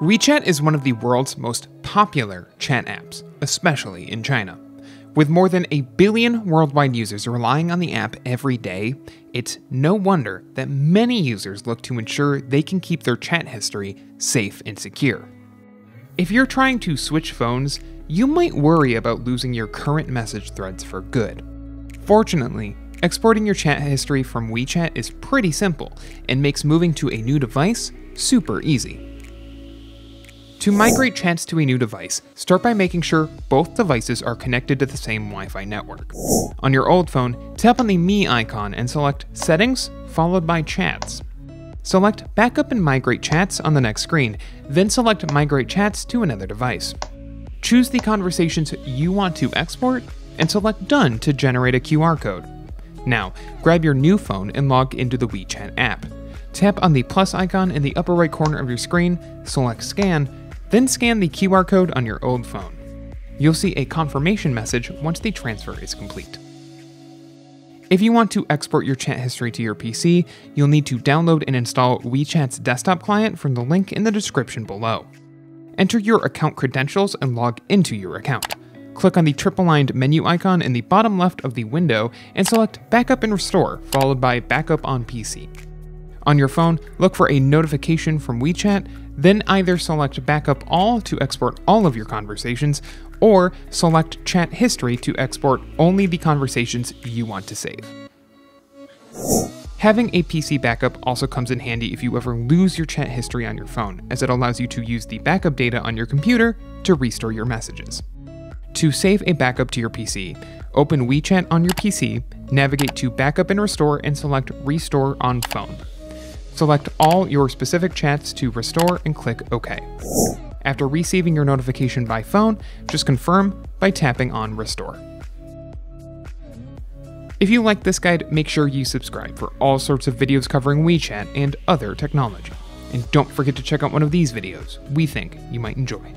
WeChat is one of the world's most popular chat apps, especially in China. With more than a billion worldwide users relying on the app every day, it's no wonder that many users look to ensure they can keep their chat history safe and secure. If you're trying to switch phones, you might worry about losing your current message threads for good. Fortunately, exporting your chat history from WeChat is pretty simple and makes moving to a new device super easy. To migrate chats to a new device, start by making sure both devices are connected to the same Wi Fi network. On your old phone, tap on the Me icon and select Settings, followed by Chats. Select Backup and Migrate Chats on the next screen, then select Migrate Chats to another device. Choose the conversations you want to export and select Done to generate a QR code. Now, grab your new phone and log into the WeChat app. Tap on the plus icon in the upper right corner of your screen, select Scan, then scan the QR code on your old phone. You'll see a confirmation message once the transfer is complete. If you want to export your chat history to your PC, you'll need to download and install WeChat's desktop client from the link in the description below. Enter your account credentials and log into your account. Click on the triple lined menu icon in the bottom left of the window and select Backup and Restore, followed by Backup on PC. On your phone, look for a notification from WeChat, then either select Backup All to export all of your conversations, or select Chat History to export only the conversations you want to save. Having a PC backup also comes in handy if you ever lose your chat history on your phone, as it allows you to use the backup data on your computer to restore your messages. To save a backup to your PC, open WeChat on your PC, navigate to Backup and Restore, and select Restore on Phone. Select all your specific chats to restore and click OK. After receiving your notification by phone, just confirm by tapping on Restore. If you like this guide, make sure you subscribe for all sorts of videos covering WeChat and other technology. And don't forget to check out one of these videos we think you might enjoy.